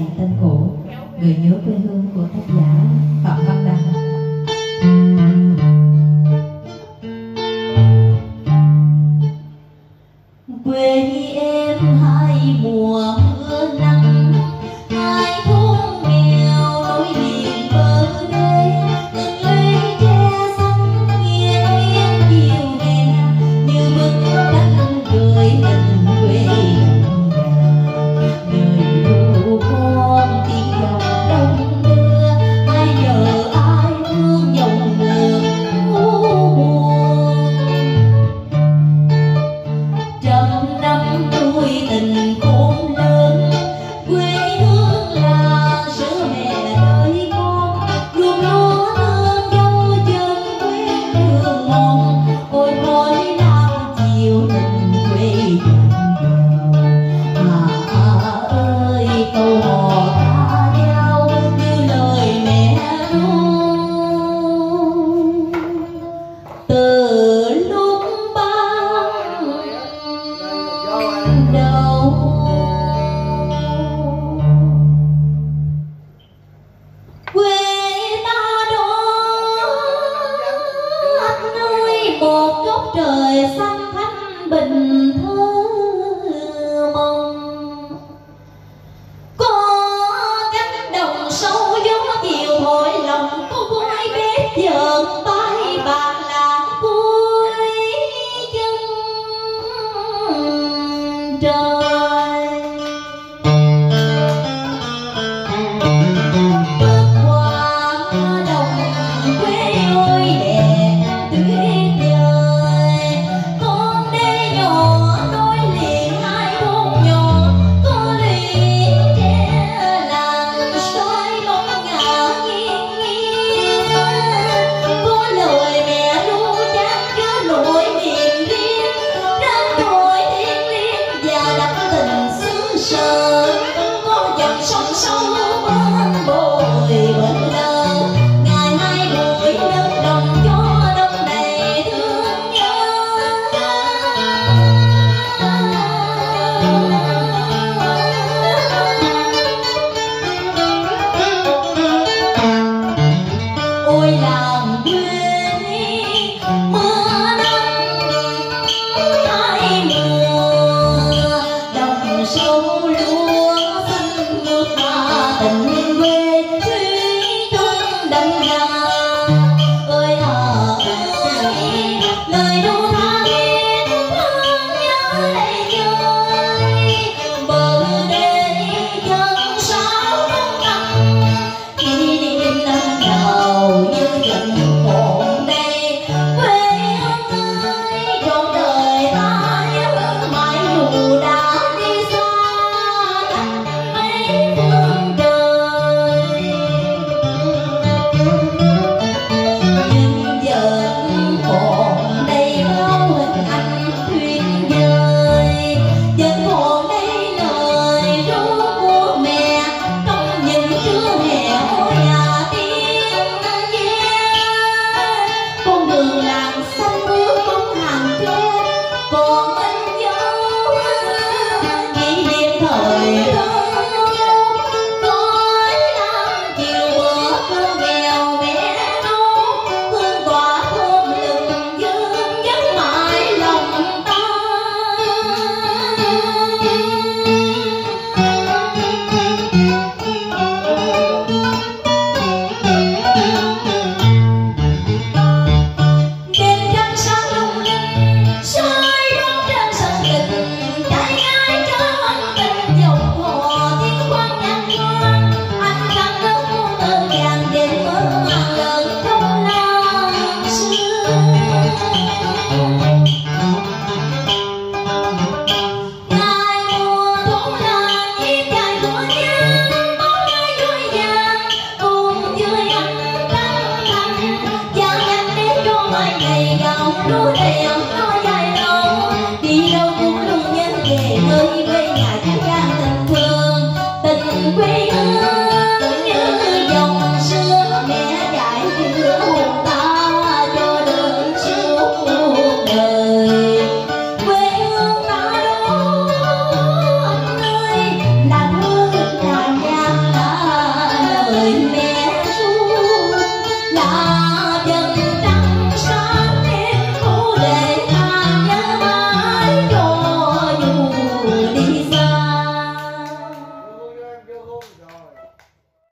này tân cũ người nhớ quê hương của tác giả ကောင်တို့တယောက်တော့ရိုက်တော့ဒီတော့